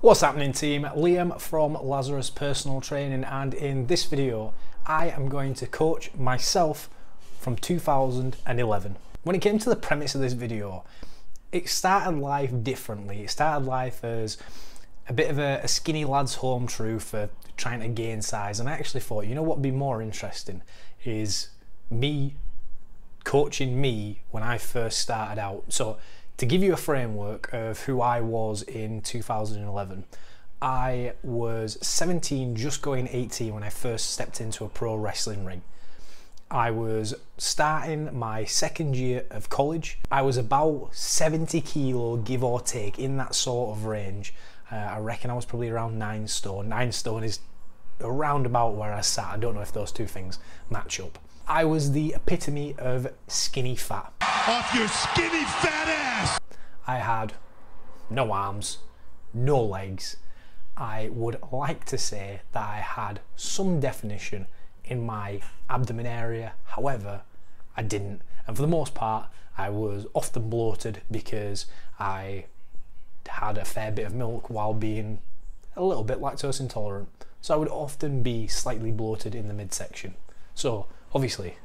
What's happening team? Liam from Lazarus Personal Training and in this video I am going to coach myself from 2011. When it came to the premise of this video, it started life differently. It started life as a bit of a, a skinny lad's home truth for trying to gain size and I actually thought, you know what would be more interesting is me coaching me when I first started out. So to give you a framework of who I was in 2011, I was 17, just going 18 when I first stepped into a pro wrestling ring. I was starting my second year of college. I was about 70 kilo, give or take, in that sort of range. Uh, I reckon I was probably around nine stone. Nine stone is around about where I sat. I don't know if those two things match up. I was the epitome of skinny fat. Off your skinny fat ass! I had no arms, no legs. I would like to say that I had some definition in my abdomen area, however, I didn't. And for the most part, I was often bloated because I had a fair bit of milk while being a little bit lactose intolerant. So I would often be slightly bloated in the midsection. So obviously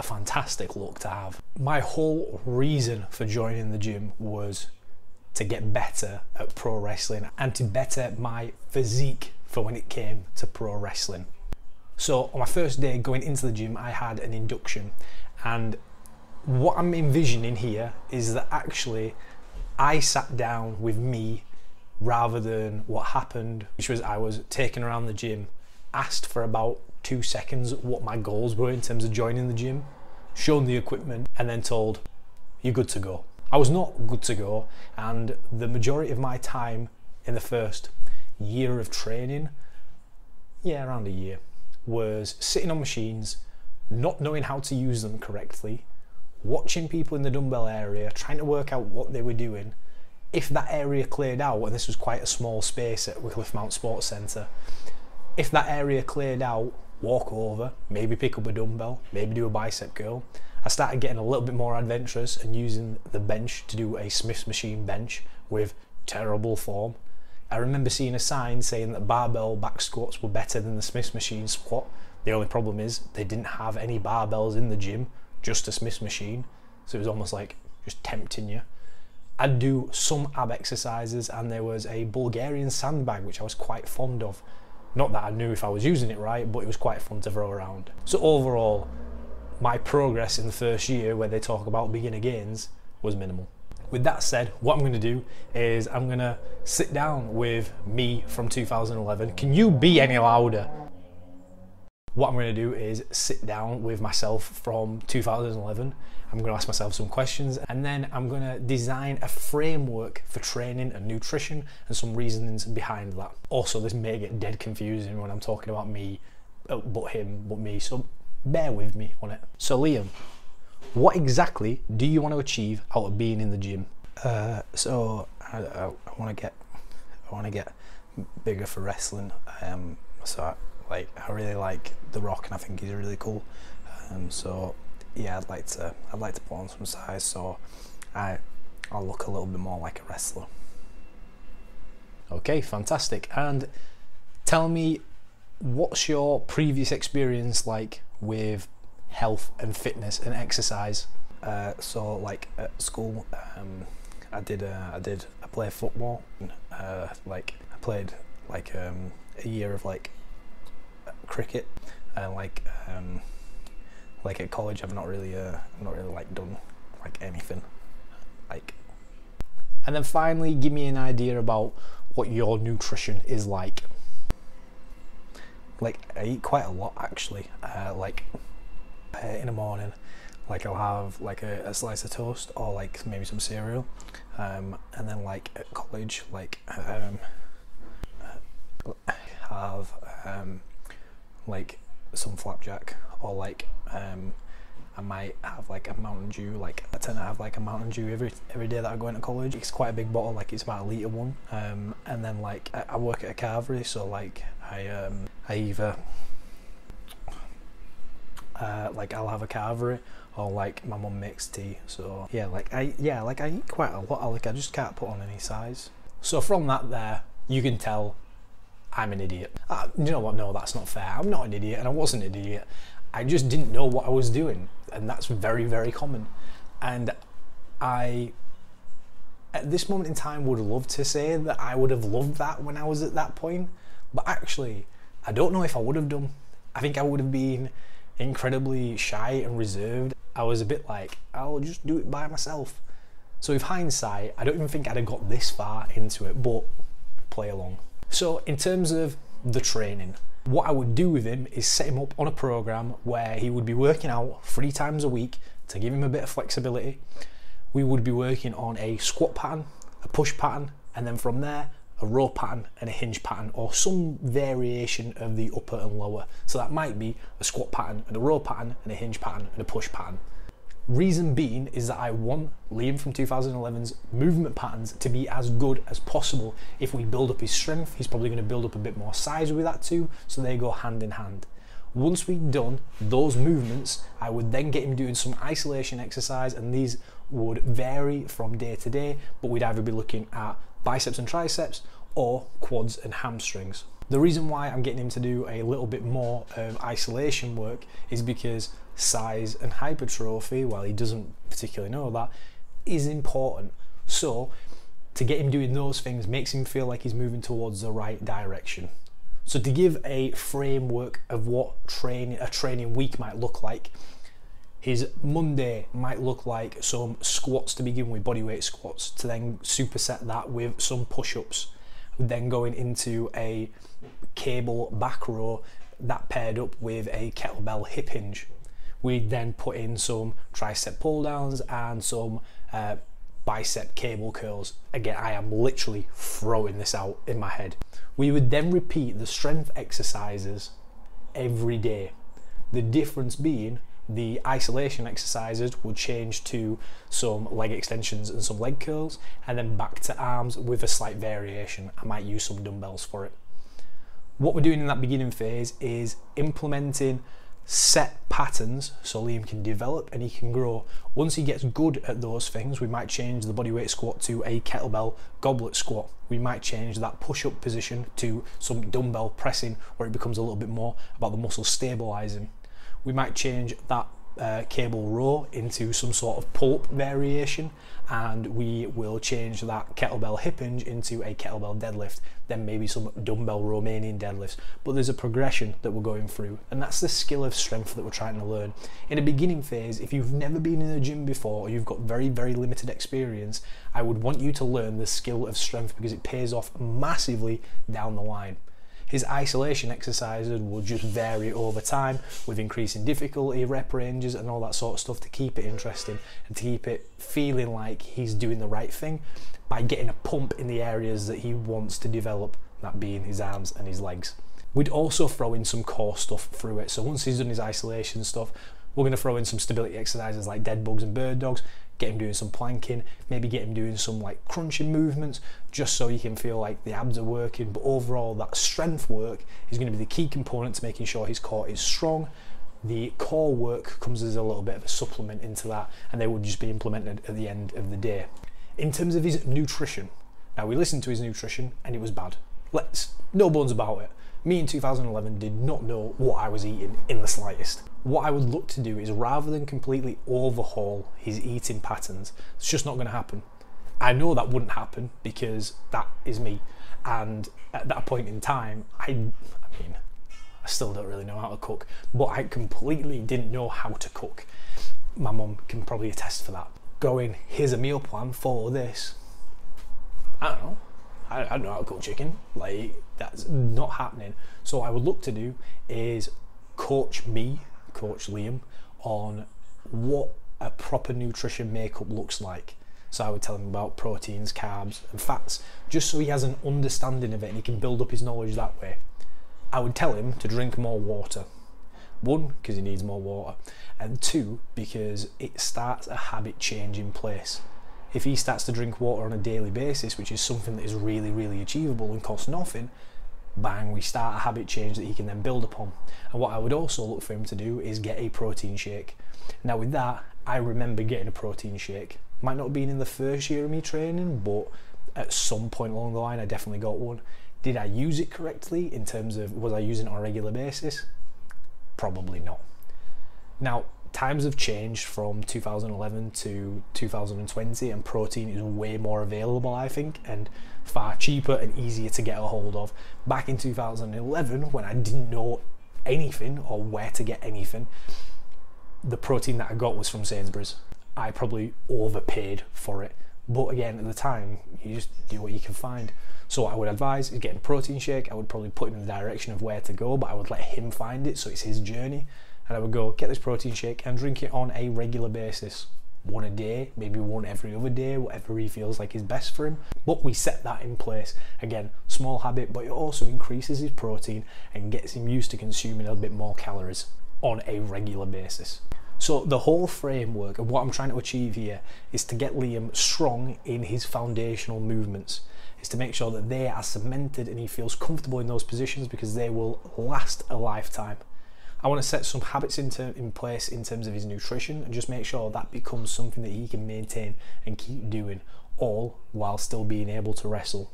a fantastic look to have. My whole reason for joining the gym was to get better at pro wrestling and to better my physique for when it came to pro wrestling. So on my first day going into the gym, I had an induction and what I'm envisioning here is that actually I sat down with me rather than what happened, which was I was taken around the gym, asked for about two seconds what my goals were in terms of joining the gym, shown the equipment, and then told, you're good to go. I was not good to go, and the majority of my time in the first year of training, yeah, around a year, was sitting on machines, not knowing how to use them correctly, watching people in the dumbbell area, trying to work out what they were doing. If that area cleared out, and this was quite a small space at Wycliffe Mount Sports Centre, if that area cleared out, walk over, maybe pick up a dumbbell, maybe do a bicep curl. I started getting a little bit more adventurous and using the bench to do a Smith's machine bench with terrible form. I remember seeing a sign saying that barbell back squats were better than the Smith's machine squat. The only problem is they didn't have any barbells in the gym, just a Smith's machine. So it was almost like just tempting you. I'd do some ab exercises and there was a Bulgarian sandbag which I was quite fond of. Not that I knew if I was using it right, but it was quite fun to throw around. So overall, my progress in the first year where they talk about beginner gains was minimal. With that said, what I'm going to do is I'm going to sit down with me from 2011. Can you be any louder? What I'm going to do is sit down with myself from 2011. I'm going to ask myself some questions and then I'm going to design a framework for training and nutrition and some reasonings behind that. Also, this may get dead confusing when I'm talking about me, uh, but him, but me. So bear with me on it. So Liam, what exactly do you want to achieve out of being in the gym? Uh, so I, I, I want to get I want to get bigger for wrestling. Um, so I, like I really like The Rock and I think he's really cool. Um, so yeah, I'd like to I'd like to put on some size so I I'll look a little bit more like a wrestler. Okay, fantastic. And tell me what's your previous experience like with health and fitness and exercise? Uh, so like at school, um, I did uh, I did I played football. Uh, like I played like um, a year of like cricket and like um, like at college I've not really uh, not really like done like anything like. And then finally, give me an idea about what your nutrition is like. Like I eat quite a lot actually. Uh, like uh, in the morning, like I'll have like a, a, slice of toast or like maybe some cereal, um, and then like at college, like um, have um, like some flapjack or like um, I might have like a Mountain Dew. Like I tend to have like a Mountain Dew every every day that I go into college. It's quite a big bottle, like it's about a liter one. Um, and then like I, I, work at a carvery, so like I um, I either uh, like I'll have a carvery or like my mum makes tea. So yeah, like I yeah like I eat quite a lot. I, Like I just can't put on any size. So from that there, you can tell I'm an idiot. Uh, you know what? No, that's not fair. I'm not an idiot, and I wasn't an idiot. I just didn't know what I was doing, and that's very, very common. And I, at this moment in time, would love to say that I would have loved that when I was at that point, but actually, I don't know if I would have done. I think I would have been incredibly shy and reserved. I was a bit like, I'll just do it by myself. So, with hindsight, I don't even think I'd have got this far into it, but play along. So, in terms of the training, what I would do with him is set him up on a program where he would be working out three times a week to give him a bit of flexibility. We would be working on a squat pattern, a push pattern, and then from there, a row pattern and a hinge pattern, or some variation of the upper and lower. So that might be a squat pattern and a row pattern and a hinge pattern and a push pattern. Reason being is that I want Liam from 2011's movement patterns to be as good as possible. If we build up his strength, he's probably going to build up a bit more size with that too, so they go hand in hand. Once we've done those movements, I would then get him doing some isolation exercise, and these would vary from day to day, but we'd either be looking at biceps and triceps or quads and hamstrings. The reason why I'm getting him to do a little bit more um, isolation work is because size and hypertrophy, while he doesn't particularly know that, is important. So, to get him doing those things makes him feel like he's moving towards the right direction. So, to give a framework of what training a training week might look like, his Monday might look like some squats to begin with, bodyweight squats, to then superset that with some push ups, then going into a cable back row that paired up with a kettlebell hip hinge we'd then put in some tricep pull downs and some uh, bicep cable curls. Again, I am literally throwing this out in my head. We would then repeat the strength exercises every day. The difference being the isolation exercises would change to some leg extensions and some leg curls, and then back to arms with a slight variation. I might use some dumbbells for it. What we're doing in that beginning phase is implementing set patterns so Liam can develop and he can grow. Once he gets good at those things, we might change the bodyweight squat to a kettlebell goblet squat. We might change that push up position to some dumbbell pressing where it becomes a little bit more about the muscle stabilizing. We might change that uh, cable row into some sort of pull-up variation and we will change that kettlebell hip hinge into a kettlebell deadlift then maybe some dumbbell Romanian deadlifts. But there's a progression that we're going through and that's the skill of strength that we're trying to learn. In a beginning phase if you've never been in a gym before or you've got very very limited experience I would want you to learn the skill of strength because it pays off massively down the line his isolation exercises will just vary over time with increasing difficulty, rep ranges, and all that sort of stuff to keep it interesting and to keep it feeling like he's doing the right thing by getting a pump in the areas that he wants to develop, that being his arms and his legs. We'd also throw in some core stuff through it. So once he's done his isolation stuff, we're going to throw in some stability exercises like dead bugs and bird dogs, get him doing some planking, maybe get him doing some like crunching movements, just so you can feel like the abs are working. But overall, that strength work is going to be the key component to making sure his core is strong. The core work comes as a little bit of a supplement into that, and they would just be implemented at the end of the day. In terms of his nutrition, now we listened to his nutrition and it was bad. Let's no bones about it. Me in 2011 did not know what I was eating in the slightest what I would look to do is rather than completely overhaul his eating patterns, it's just not going to happen. I know that wouldn't happen because that is me. And at that point in time, I, I mean, I still don't really know how to cook, but I completely didn't know how to cook. My mum can probably attest for that. Going, here's a meal plan, follow this. I don't know. I, I don't know how to cook chicken. Like, that's not happening. So, I would look to do is coach me coach Liam on what a proper nutrition makeup looks like. So I would tell him about proteins, carbs, and fats, just so he has an understanding of it and he can build up his knowledge that way. I would tell him to drink more water. One, because he needs more water, and two, because it starts a habit change in place. If he starts to drink water on a daily basis, which is something that is really, really achievable and costs nothing, bang, we start a habit change that he can then build upon. And what I would also look for him to do is get a protein shake. Now, with that, I remember getting a protein shake. Might not have been in the first year of me training, but at some point along the line, I definitely got one. Did I use it correctly in terms of was I using it on a regular basis? Probably not. Now, times have changed from 2011 to 2020, and protein is way more available, I think, and far cheaper and easier to get a hold of. Back in 2011, when I didn't know anything or where to get anything, the protein that I got was from Sainsbury's. I probably overpaid for it. But again, at the time, you just do what you can find. So what I would advise is getting a protein shake. I would probably put him in the direction of where to go, but I would let him find it so it's his journey. And I would go get this protein shake and drink it on a regular basis. One a day, maybe one every other day, whatever he feels like is best for him. But we set that in place. Again, small habit, but it also increases his protein and gets him used to consuming a bit more calories on a regular basis. So the whole framework of what I'm trying to achieve here is to get Liam strong in his foundational movements. Is to make sure that they are cemented and he feels comfortable in those positions because they will last a lifetime. I want to set some habits into in place in terms of his nutrition and just make sure that becomes something that he can maintain and keep doing, all while still being able to wrestle.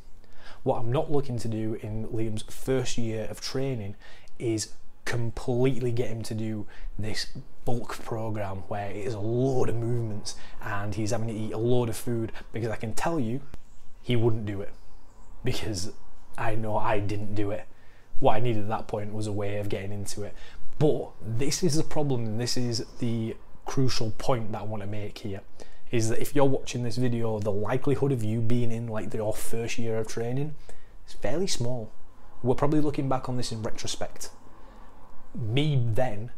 What I'm not looking to do in Liam's first year of training is completely get him to do this bulk program where it is a load of movements and he's having to eat a load of food because I can tell you he wouldn't do it because I know I didn't do it. What I needed at that point was a way of getting into it. But this is the problem and this is the crucial point that I want to make here is that if you're watching this video, the likelihood of you being in like your first year of training is fairly small. We're probably looking back on this in retrospect me then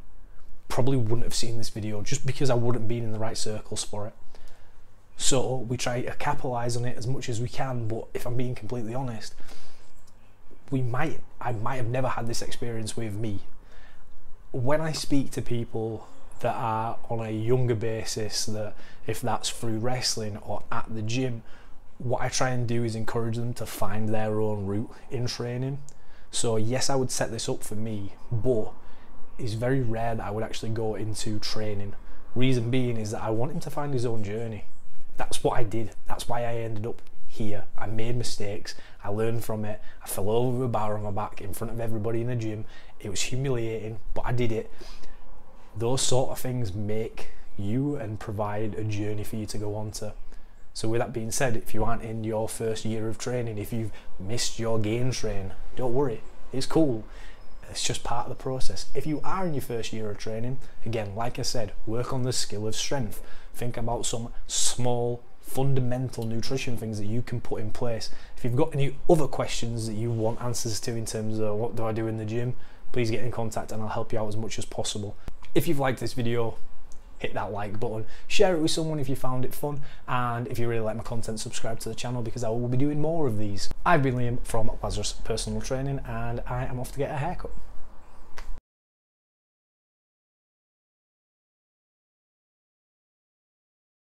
probably wouldn't have seen this video just because I wouldn't been in the right circles for it. So we try to capitalize on it as much as we can, but if I'm being completely honest, we might I might have never had this experience with me. When I speak to people that are on a younger basis, that if that's through wrestling or at the gym, what I try and do is encourage them to find their own route in training. So yes, I would set this up for me, but it's very rare that I would actually go into training. Reason being is that I want him to find his own journey. That's what I did. That's why I ended up here. I made mistakes. I learned from it. I fell over a bar on my back in front of everybody in the gym. It was humiliating, but I did it. Those sort of things make you and provide a journey for you to go on to. So with that being said, if you aren't in your first year of training, if you've missed your gain train, don't worry. It's cool. It's just part of the process. If you are in your first year of training, again, like I said, work on the skill of strength. Think about some small, fundamental nutrition things that you can put in place. If you've got any other questions that you want answers to in terms of what do I do in the gym, please get in contact and I'll help you out as much as possible. If you've liked this video, hit that like button, share it with someone if you found it fun, and if you really like my content, subscribe to the channel because I will be doing more of these. I've been Liam from Lazarus Personal Training, and I am off to get a haircut.